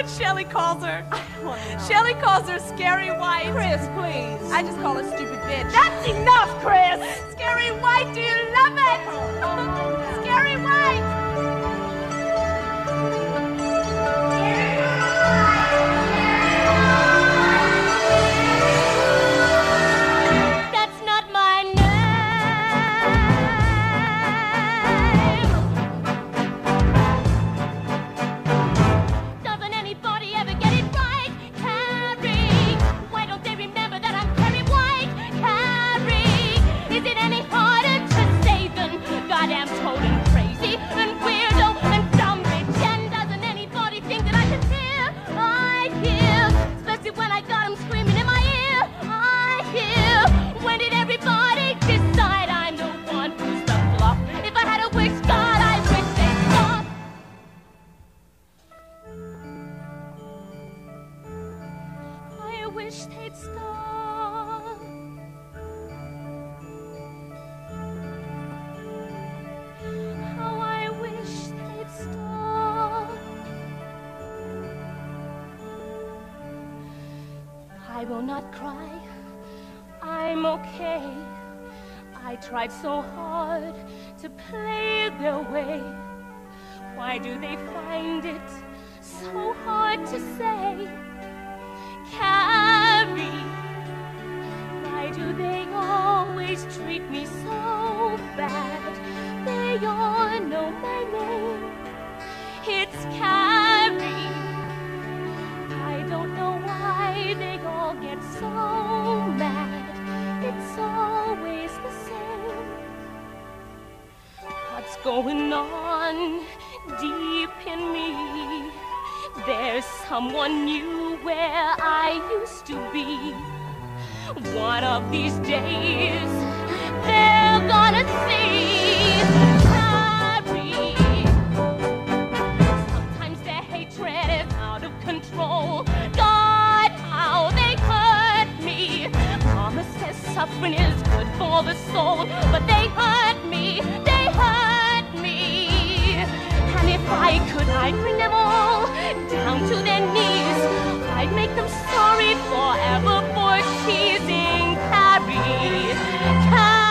what Shelley calls her? Shelly calls her Scary White. Chris, please. I just call her stupid bitch. That's enough, Chris. Scary White, do you love it? Oh, wish they'd stop. How I wish they'd stop. I will not cry. I'm okay. I tried so hard to play their way. Why do they find it so hard to say? Know my name. It's Carrie. I don't know why they all get so mad. It's always the same. What's going on deep in me? There's someone new where I used to be. One of these days, they're gonna see suffering is good for the soul, but they hurt me. They hurt me. And if I could, I'd bring them all down to their knees. I'd make them sorry forever for teasing Carrie. Carrie.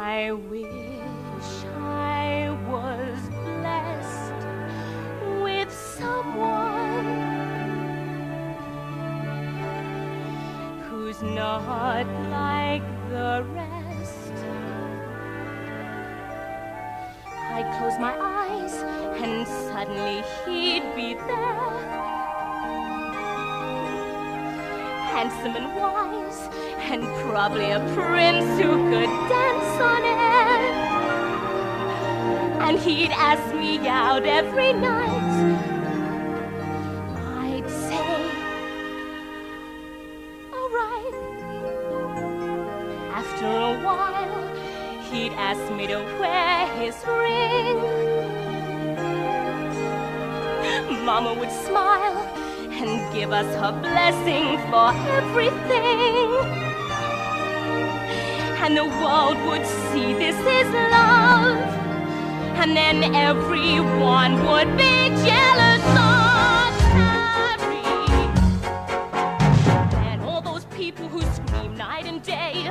I wish not like the rest. I'd close my eyes and suddenly he'd be there. Handsome and wise, and probably a prince who could dance on air. And he'd ask me out every night. He'd ask me to wear his ring. Mama would smile and give us her blessing for everything. And the world would see this is love. And then everyone would be jealous of Carrie. And all those people who scream night and day,